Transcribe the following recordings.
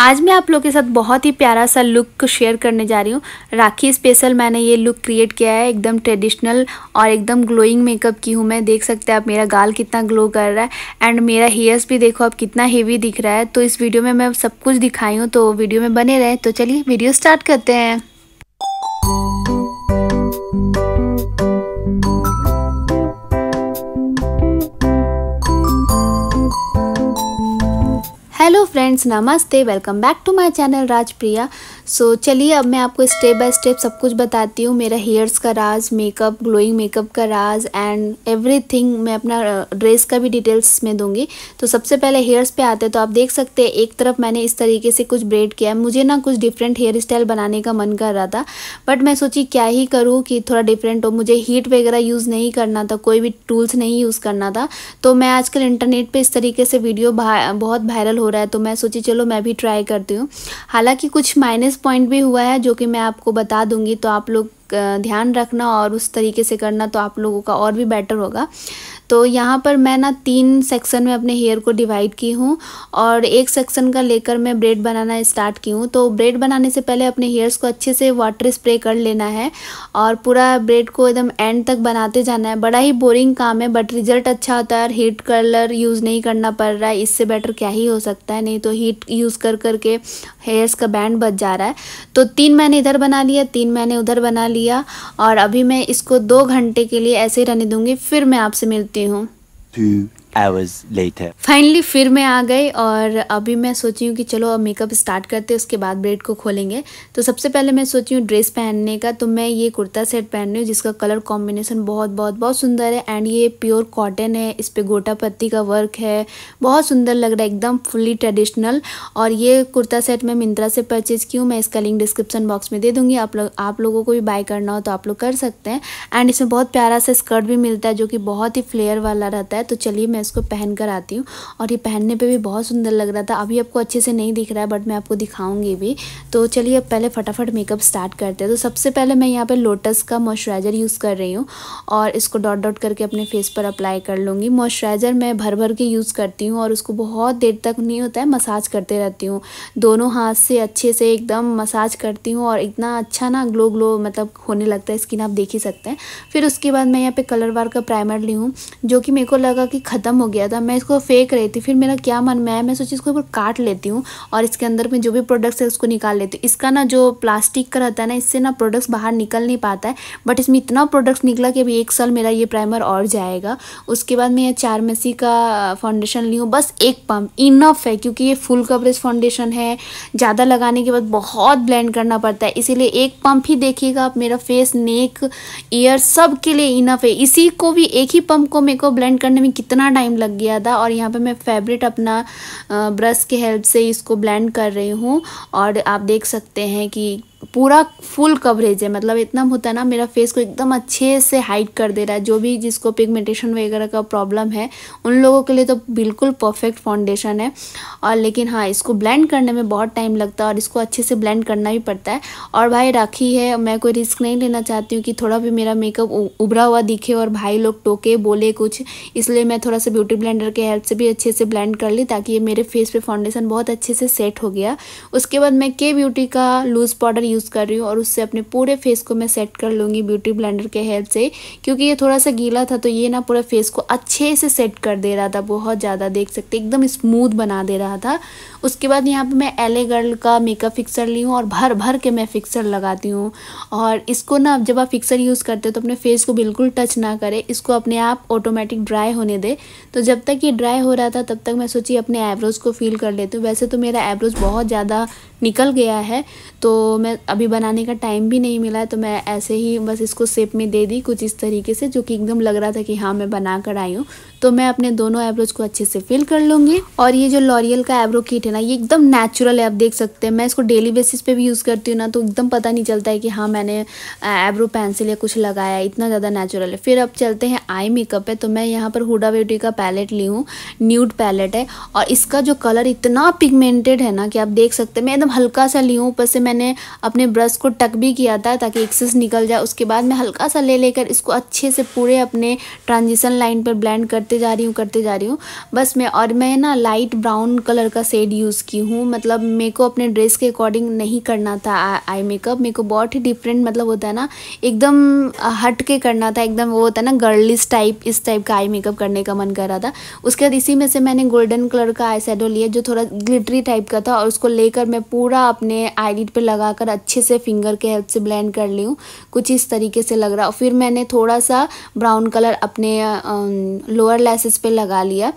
आज मैं आप लोग के साथ बहुत ही प्यारा सा लुक शेयर करने जा रही हूँ। राखी स्पेशल मैंने ये लुक क्रिएट किया है, एकदम ट्रेडिशनल और एकदम ग्लोइंग मेकअप की हूँ मैं। देख सकते हैं आप मेरा गाल कितना ग्लो कर रहा है एंड मेरा हेयर्स भी देखो आप कितना हेवी दिख रहा है। तो इस वीडियो में मैं सब कुछ दिखाई हूँ तो वीडियो में बने रहें। तो चलिए वीडियो स्टार्ट करते हैं। हेलो फ्रेंड्स नमस्ते welcome back to my channel Rajpriya so so, चलिए अब मैं आपको स्टेप बाय स्टेप सब कुछ बताती हूँ। मेरा हेयर्स का राज मेकअप ग्लोइंग मेकअप का राज एंड एवरीथिंग मैं अपना ड्रेस का भी डिटेल्स में दूँगी। तो सबसे पहले हेयर्स पे आते हैं तो आप देख सकते हैं एक तरफ़ मैंने इस तरीके से कुछ ब्रेड किया है। मुझे ना कुछ डिफरेंट हेयर स्टाइल बनाने का मन कर रहा था बट मैं सोची क्या ही करूँ कि थोड़ा डिफरेंट हो। मुझे हीट वगैरह यूज़ नहीं करना था कोई भी टूल्स नहीं यूज़ करना था। तो मैं आजकल इंटरनेट पर इस तरीके से वीडियो बहुत वायरल हो रहा है तो मैं सोची चलो मैं भी ट्राई करती हूँ। हालाँकि कुछ माइनस पॉइंट भी हुआ है, जो कि मैं आपको बता दूँगी तो आप लोग ध्यान रखना और उस तरीके से करना तो आप लोगों का और भी बेटर होगा। तो यहाँ पर मैं ना तीन सेक्शन में अपने हेयर को डिवाइड की हूँ और एक सेक्शन का लेकर मैं ब्रेड बनाना स्टार्ट की हूँ। तो ब्रेड बनाने से पहले अपने हेयर्स को अच्छे से वाटर स्प्रे कर लेना है और पूरा ब्रेड को एकदम एंड तक बनाते जाना है। बड़ा ही बोरिंग काम है बट रिज़ल्ट अच्छा होता है और हीट कलर यूज़ नहीं करना पड़ रहा है। इससे बेटर क्या ही हो सकता है? नहीं तो हीट यूज़ कर करके हेयर्स का बैंड बच जा रहा है। तो तीन मैंने इधर बना लिया, तीन मैंने उधर बना लिया और अभी मैं इसको दो घंटे के लिए ऐसे ही रहने दूँगी। फिर मैं आपसे मिलती हूँ। Hours later. फाइनली फिर मैं आ गई और अभी मैं सोची हूँ कि चलो अब मेकअप स्टार्ट करते हैं, उसके बाद ब्रेड को खोलेंगे। तो सबसे पहले मैं सोची हूँ ड्रेस पहनने का तो मैं ये कुर्ता सेट पहन रही हूँ, जिसका कलर कॉम्बिनेशन बहुत बहुत बहुत सुंदर है एंड ये प्योर कॉटन है, इस पर गोटा पत्ती का वर्क है। बहुत सुंदर लग रहा है, एकदम फुल्ली ट्रेडिशनल और ये कुर्ता सेट मैं मिंत्रा से परचेज़ की हूँ, मैं इसका लिंक डिस्क्रिप्शन बॉक्स में दे दूँगी। आप लोग, आप लोगों को भी बाय करना हो तो आप लोग कर सकते हैं। एंड इसमें बहुत प्यारा सा स्कर्ट भी मिलता है, जो कि बहुत ही फ्लेयर वाला रहता है। तो चलिए मैं इसको पहन कर आती हूँ। और ये पहनने पे भी बहुत सुंदर लग रहा था। अभी आपको अच्छे से नहीं दिख रहा है, बट मैं आपको दिखाऊँगी भी। तो चलिए अब पहले फटाफट मेकअप स्टार्ट करते हैं। तो सबसे पहले मैं यहाँ पर लोटस का मॉइस्चराइज़र यूज़ कर रही हूँ। और इसको डॉट डॉट करके अपने फेस पर अप्लाई कर लूँगी। मॉइस्चराइज़र मैं भर भर के यूज़ करती हूँ और उसको बहुत देर तक नहीं होता है मसाज करते रहती हूँ। दोनों हाथ से अच्छे से एकदम मसाज करती हूँ और इतना अच्छा ना ग्लो ग्लो मतलब होने लगता है स्किन आप देख ही सकते हैं। फिर उसके बाद मैं यहाँ पे कलर बार का प्राइमर ली हूँ, जो कि मेरे को लगा कि ख़त्म हो गया था, मैं इसको फेंक रही थी। फिर मेरा क्या मन, में आया मैं सोची इसको ऊपर काट लेती हूँ और इसके अंदर में जो भी प्रोडक्ट्स है उसको निकाल लेती हूँ। इसका ना जो प्लास्टिक का रहता है ना, इससे ना प्रोडक्ट्स बाहर निकल नहीं पाता है। बट इसमें इतना प्रोडक्ट्स निकला कि अभी एक साल मेरा ये प्राइमर और जाएगा। उसके बाद मैं ये चार मेसी का फाउंडेशन ली हूँ। बस एक पम्प इनफ है, क्योंकि ये फुल कवरेज फाउंडेशन है। ज़्यादा लगाने के बाद बहुत ब्लेंड करना पड़ता है। इसीलिए एक पंप ही देखिएगा आप, मेरा फेस नेक ईयर सब के लिए इनफ है। इसी को भी एक ही पंप को मेरे को ब्लेंड करने में कितना टाइम लग गया था और यहाँ पे मैं फेवरेट अपना ब्रश के हेल्प से इसको ब्लेंड कर रही हूँ और आप देख सकते हैं कि पूरा फुल कवरेज है। मतलब इतना होता है ना, मेरा फेस को एकदम अच्छे से हाइड कर दे रहा है। जो भी जिसको पिगमेंटेशन वगैरह का प्रॉब्लम है, उन लोगों के लिए तो बिल्कुल परफेक्ट फाउंडेशन है। और लेकिन हाँ इसको ब्लेंड करने में बहुत टाइम लगता है और इसको अच्छे से ब्लेंड करना भी पड़ता है। और भाई, राखी है, मैं कोई रिस्क नहीं लेना चाहती हूँ कि थोड़ा भी मेरा मेकअप उभरा हुआ दिखे और भाई लोग टोके, बोले कुछ। इसलिए मैं थोड़ा सा ब्यूटी ब्लेंडर के हेल्प से भी अच्छे से ब्लेंड कर ली ताकि ये मेरे फेस पे फाउंडेशन बहुत अच्छे से सेट हो गया। उसके बाद मैं के ब्यूटी का लूज़ पाउडर यूज़ कर रही हूँ और उससे अपने पूरे फेस को मैं सेट कर लूँगी ब्यूटी ब्लेंडर के हेल्प से। क्योंकि ये थोड़ा सा गीला था तो ये ना पूरा फेस को अच्छे से सेट कर दे रहा था, बहुत ज़्यादा देख सकते, एकदम स्मूथ बना दे रहा था। उसके बाद यहाँ पर मैं एले गर्ल का मेकअप फिक्सर ली हूँ और भर भर के मैं फिक्सर लगाती हूँ। और इसको ना, जब आप फिक्सर यूज़ करते हो तो अपने फेस को बिल्कुल टच ना करें, इसको अपने आप ऑटोमेटिक ड्राई होने दे। तो जब तक ये ड्राई हो रहा था, तब तक मैं सोची अपने एब्रोज़ को फील कर लेती हूँ। वैसे तो मेरा एब्रोज़ बहुत ज़्यादा निकल गया है तो मैं अभी बनाने का टाइम भी नहीं मिला है तो मैं ऐसे ही बस इसको शेप में दे दी कुछ इस तरीके से, जो कि एकदम लग रहा था कि हाँ मैं बना कर आई हूँ। तो मैं अपने दोनों एब्रोज को अच्छे से फिल कर लूँगी। और ये जो लॉरियल का एब्रो किट है ना, ये एकदम नेचुरल है, आप देख सकते हैं। मैं इसको डेली बेसिस पे भी यूज़ करती हूँ ना तो एकदम पता नहीं चलता है कि हाँ मैंने एब्रो पेंसिल या कुछ लगाया इतना ज़्यादा नेचुरल है। फिर अब चलते हैं आई मेकअप है तो मैं यहाँ पर हुडा ब्यूटी का पैलेट ली हूँ न्यूड पैलेट है। और इसका जो कलर इतना पिगमेंटेड है ना कि आप देख सकते हैं, मैं एकदम हल्का सा ली हूँ, ऊपर से मैंने अपने ब्रश को टक भी किया था ताकि एक्सेस निकल जाए। उसके बाद मैं हल्का सा ले लेकर इसको अच्छे से पूरे अपने ट्रांजिशन लाइन पर ब्लेंड करते जा रही हूँ, करते जा रही हूँ। बस मैं और मैं ना लाइट ब्राउन कलर का शेड यूज़ की हूँ। मतलब मेरे को अपने ड्रेस के अकॉर्डिंग नहीं करना था आई मेकअप मेरे को बहुत ही डिफरेंट मतलब होता है ना, एकदम हट के करना था। एकदम वो होता है ना गर्लिस टाइप इस टाइप का आई मेकअप करने का मन कर रहा था। उसके बाद इसी में से मैंने गोल्डन कलर का आई लिया, जो थोड़ा ग्लिटरी टाइप का था। और उसको लेकर मैं पूरा अपने आई पर लगाकर अच्छे से फिंगर के हेल्प से ब्लेंड कर ली हूँ। कुछ इस तरीके से लग रहा। और फिर मैंने थोड़ा सा ब्राउन कलर अपने लोअर लेसेस पे लगा लिया।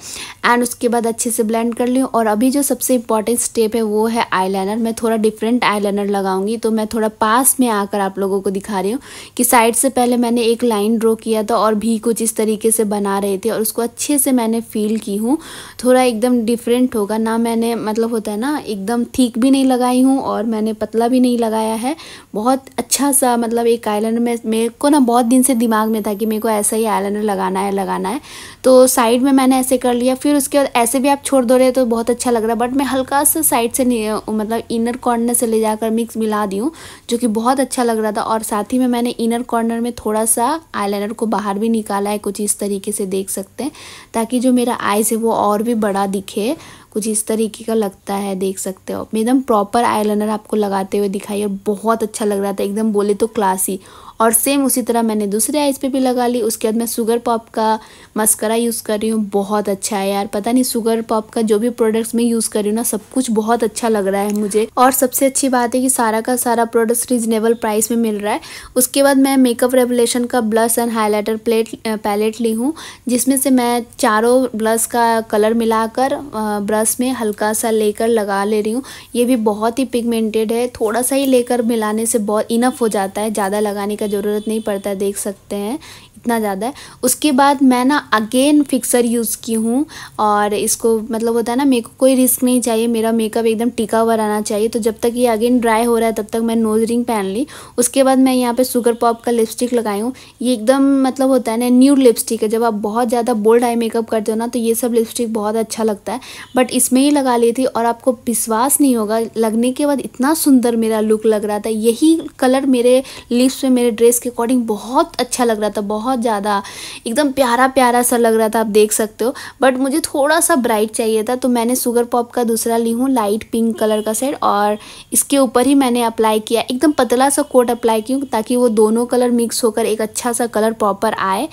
एंड उसके बाद अच्छे से ब्लेंड कर लिया। और अभी जो सबसे इंपॉर्टेंट स्टेप है, वो है आईलाइनर मैं थोड़ा डिफरेंट आईलाइनर लगाऊँगी तो मैं थोड़ा पास में आकर आप लोगों को दिखा रही हूँ कि साइड से पहले मैंने एक लाइन ड्रॉ किया था और भी कुछ इस तरीके से बना रहे थे और उसको अच्छे से मैंने फील की हूँ। थोड़ा एकदम डिफरेंट होगा। ना मैंने मतलब होता है ना, एकदम ठीक भी नहीं लगाई हूँ और मैंने पतला भी नहीं लगाया है। बहुत अच्छा सा मतलब एक आईलाइनर में, मेरे को ना बहुत दिन से दिमाग में था कि मेरे को ऐसा ही आईलाइनर लगाना है लगाना है। तो साइड में मैंने ऐसे कर लिया। फिर उसके बाद ऐसे भी आप छोड़ दो रहे तो बहुत अच्छा लग रहा है। बट मैं हल्का सा साइड से मतलब इनर कॉर्नर से ले जाकर मिक्स मिला दी हूँ, जो कि बहुत अच्छा लग रहा था। और साथ ही में मैंने इनर कॉर्नर में थोड़ा सा आईलाइनर को बाहर भी निकाला है, कुछ इस तरीके से देख सकते हैं, ताकि जो मेरा आइज़ है वो और भी बड़ा दिखे, कुछ इस तरीके का लगता है, देख सकते हो। एकदम प्रॉपर आईलाइनर आपको लगाते हुए दिखाई और बहुत अच्छा लग रहा था। एकदम बोले तो क्लासी और सेम उसी तरह मैंने दूसरे आइज़ पे भी लगा ली। उसके बाद मैं शुगर पॉप का मस्करा यूज़ कर रही हूँ। बहुत अच्छा है यार। पता नहीं शुगर पॉप का जो भी प्रोडक्ट्स मैं यूज़ कर रही हूँ ना, सब कुछ बहुत अच्छा लग रहा है मुझे। और सबसे अच्छी बात है कि सारा का सारा प्रोडक्ट्स रिजनेबल प्राइस में मिल रहा है। उसके बाद मैं मेकअप रेवोल्यूशन का blush and highlighter plate palette ली हूँ, जिसमें से मैं चारों ब्लश का कलर मिलाकर ब्रश में हल्का सा लेकर लगा ले रही हूँ। ये भी बहुत ही पिगमेंटेड है। थोड़ा सा ही लेकर मिलाने से बहुत इनफ हो जाता है, ज़्यादा लगाने का ज़रूरत नहीं पड़ता देख सकते हैं, इतना ज़्यादा है। उसके बाद मैं ना अगेन फिक्सर यूज़ की हूँ और इसको मतलब होता है ना, मेरे को कोई रिस्क नहीं चाहिए, मेरा मेकअप एकदम टिका हुआ रहना चाहिए। तो जब तक ये अगेन ड्राई हो रहा है, तब तक मैं नोज़ रिंग पहन ली। उसके बाद मैं यहाँ पे सुगर पॉप का लिपस्टिक लगाई हूँ। ये एकदम मतलब होता है ना न्यू लिपस्टिक है। जब आप बहुत ज़्यादा बोल्ड आई मेकअप करते हो ना तो ये सब लिपस्टिक बहुत अच्छा लगता है। बट इसमें ही लगा ली थी और आपको विश्वास नहीं होगा, लगने के बाद इतना सुंदर मेरा लुक लग रहा था। यही कलर मेरे लिप्स पे मेरे ड्रेस के अकॉर्डिंग बहुत अच्छा लग रहा था, बहुत ज़्यादा एकदम प्यारा प्यारा सा लग रहा था, आप देख सकते हो। बट मुझे थोड़ा सा ब्राइट चाहिए था तो मैंने सुगर पॉप का दूसरा ली हूँ, लाइट पिंक कलर का सेट और इसके ऊपर ही मैंने अप्लाई किया, एकदम पतला सा कोट अप्लाई की ताकि वो दोनों कलर मिक्स होकर एक अच्छा सा कलर प्रॉपर आए।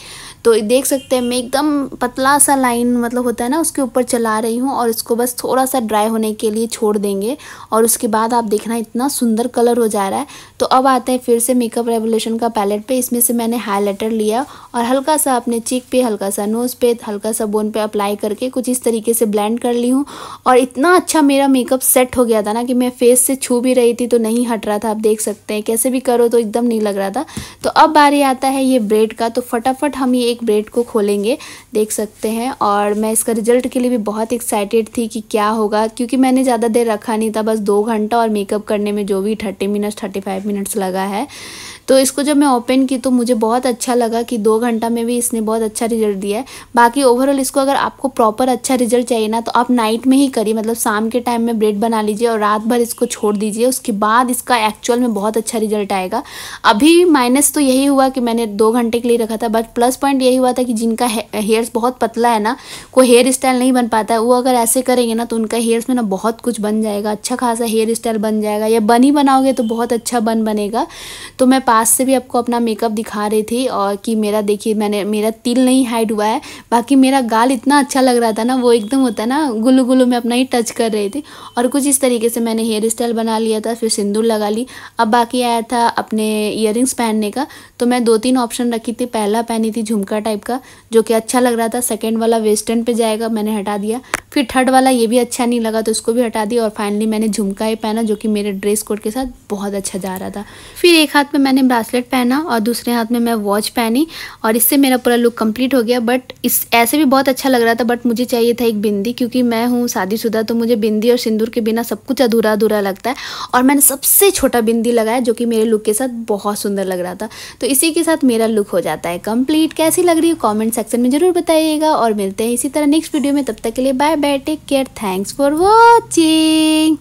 तो देख सकते हैं, मैं एकदम पतला सा लाइन मतलब होता है ना, उसके ऊपर चला रही हूँ और इसको बस थोड़ा सा ड्राई होने के लिए छोड़ देंगे और उसके बाद आप देखना, इतना सुंदर कलर हो जा रहा है। तो अब आते हैं, फिर से मेकअप रेवोल्यूशन का पैलेट पे, इसमें से मैंने हाईलाइटर लिया और हल्का सा अपने चीक पे, हल्का सा नोज़ पे, हल्का सा बोन पे अप्लाई करके कुछ इस तरीके से ब्लेंड कर ली हूँ। और इतना अच्छा मेरा मेकअप सेट हो गया था ना कि मैं फेस से छू भी रही थी तो नहीं हट रहा था, आप देख सकते हैं। कैसे भी करो तो एकदम नहीं लग रहा था। तो अब बारी आता है ये ब्रेड का तो फटाफट हम ये एक ब्रेड को खोलेंगे, देख सकते हैं। और मैं इसका रिज़ल्ट के लिए भी बहुत एक्साइटेड थी कि क्या होगा, क्योंकि मैंने ज़्यादा देर रखा नहीं था, बस दो घंटा और मेकअप करने में जो भी thirty minutes, thirty five minutes लगा है। तो इसको जब मैं ओपन की तो मुझे बहुत अच्छा लगा कि दो घंटा में भी इसने बहुत अच्छा रिज़ल्ट दिया है। बाकी ओवरऑल इसको अगर आपको प्रॉपर अच्छा रिज़ल्ट चाहिए ना तो आप नाइट में ही करिए। मतलब शाम के टाइम में ब्रेड बना लीजिए और रात भर इसको छोड़ दीजिए। उसके बाद इसका एक्चुअल में बहुत अच्छा रिज़ल्ट आएगा। अभी माइनस तो यही हुआ कि मैंने दो घंटे के लिए रखा था बट प्लस पॉइंट यही हुआ था कि जिनका हेयर्स बहुत पतला है ना कोई हेयर स्टाइल नहीं बन पाता है। वो अगर ऐसे करेंगे ना तो उनका हेयर्स में ना बहुत कुछ बन जाएगा। अच्छा खासा हेयर स्टाइल बन जाएगा। या बन ही बनाओगे तो बहुत अच्छा बन बनेगा। तो मैं पास से भी आपको अपना मेकअप दिखा रही थी और कि मेरा देखिए मैंने, मेरा तिल नहीं हाइड हुआ है। बाकी मेरा गाल इतना अच्छा लग रहा था ना, वो एकदम होता है ना गुल्लू गुल्लू में अपना ही टच कर रही थी। और कुछ इस तरीके से मैंने हेयर स्टाइल बना लिया था, फिर सिंदूर लगा ली। अब बाकी आया था अपने इयर पहनने का तो मैं दो तीन ऑप्शन रखी थी। पहला पहनी थी झुमका टाइप का, जो कि अच्छा लग रहा था। सेकेंड वाला वेस्टर्न पे जाएगा, मैंने हटा दिया। फिर थर्ड वाला ये भी अच्छा नहीं लगा तो उसको भी हटा दिया। और फाइनली मैंने झुमका ही पहना, जो कि मेरे ड्रेस कोड के साथ बहुत अच्छा जा रहा था। फिर एक हाथ में मैंने ब्रासलेट पहना और दूसरे हाथ में मैं वॉच पहनी और इससे मेरा पूरा लुक कंप्लीट हो गया। बट इस, ऐसे भी बहुत अच्छा लग रहा था बट मुझे चाहिए था एक बिंदी क्योंकि मैं हूँ शादीशुदा तो मुझे बिंदी और सिंदूर के बिना सब कुछ अधूरा अधूरा लगता है। और मैंने सबसे छोटा बिंदी लगाया जो कि मेरे लुक के साथ बहुत सुंदर लग रहा था। तो इसी के साथ मेरा लुक हो जाता है कंप्लीट कैसी लग रही है? कॉमेंट सेक्शन में ज़रूर बताइएगा और मिलते हैं इसी तरह नेक्स्ट वीडियो में। तब तक के लिए bye bye take care thanks for watching